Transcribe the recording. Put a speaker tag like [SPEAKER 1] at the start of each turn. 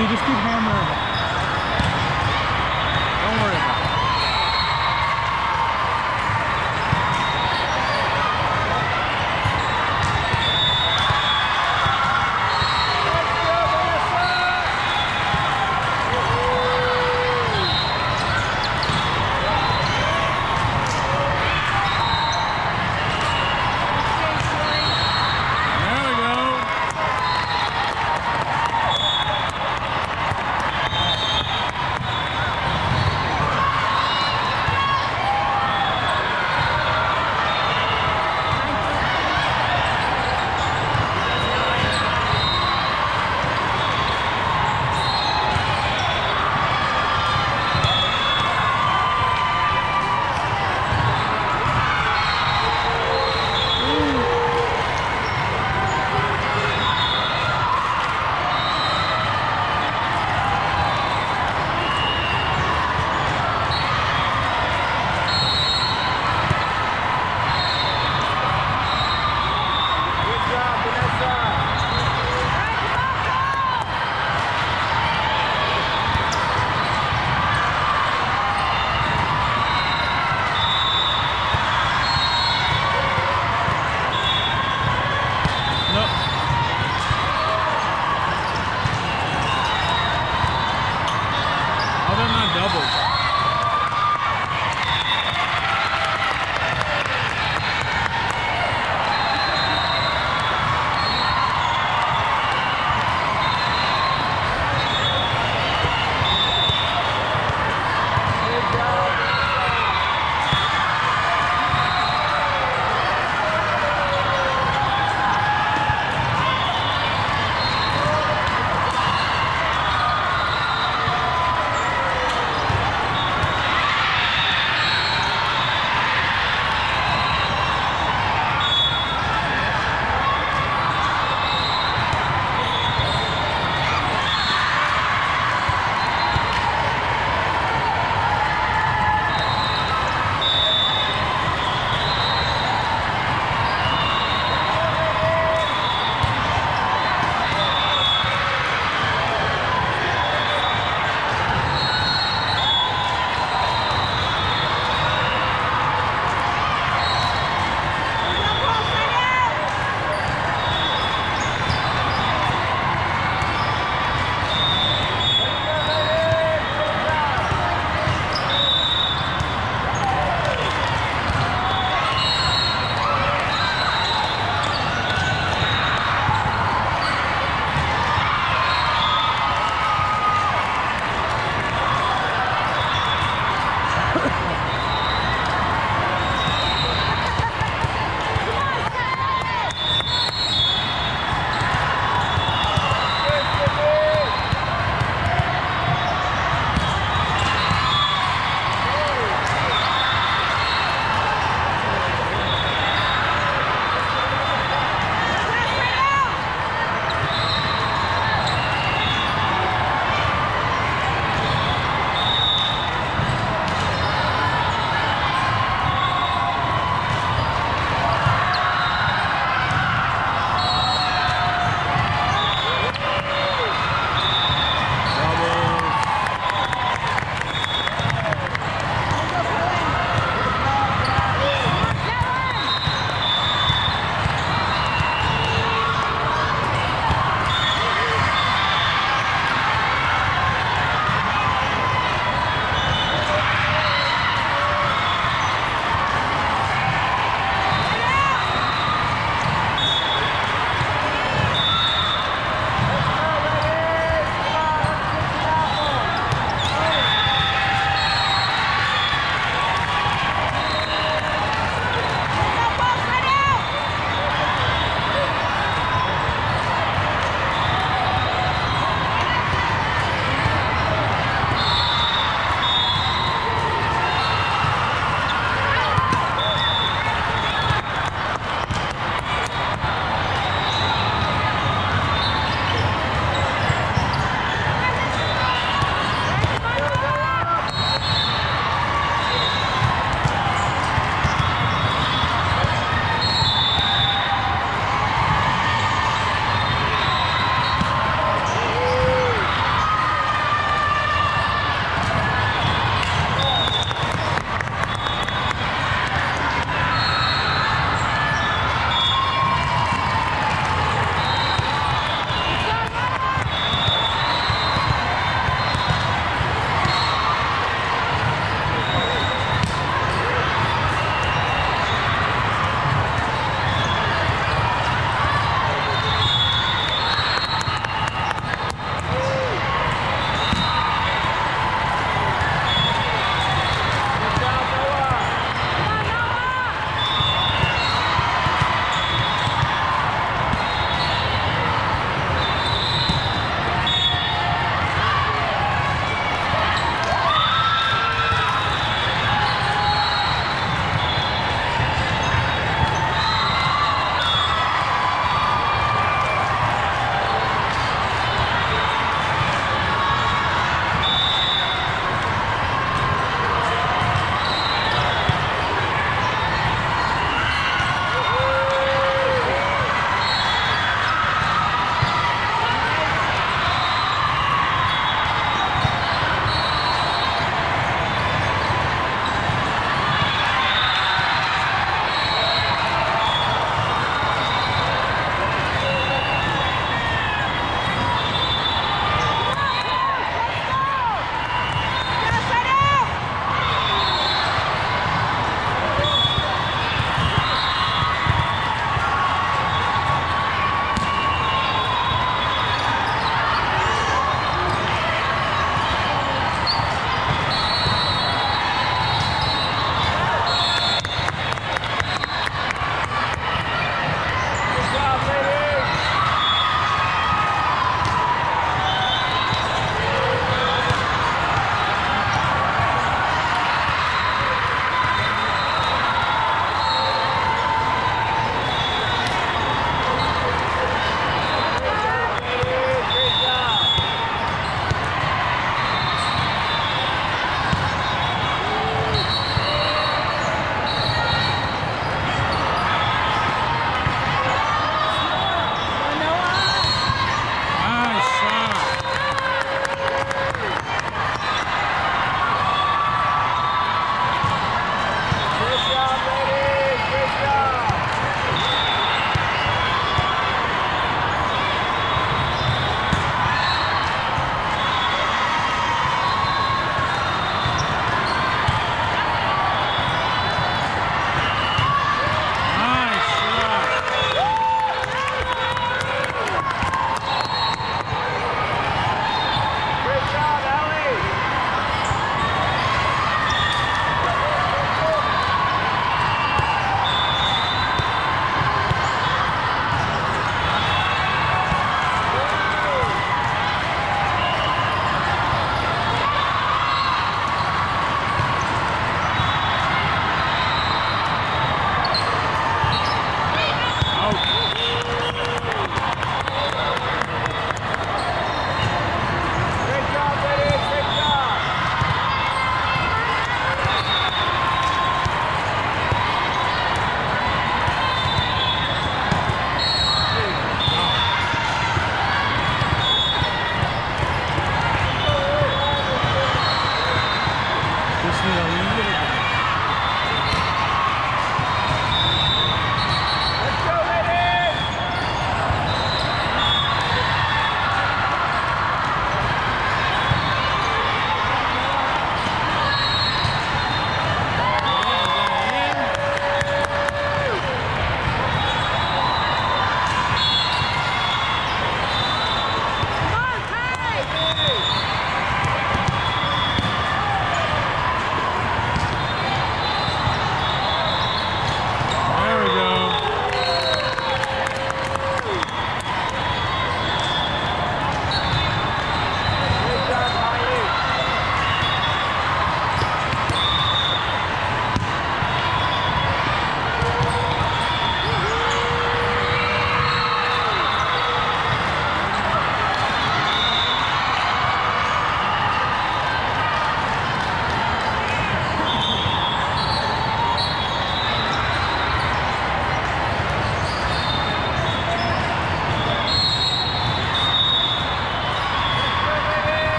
[SPEAKER 1] So you just keep hammering it.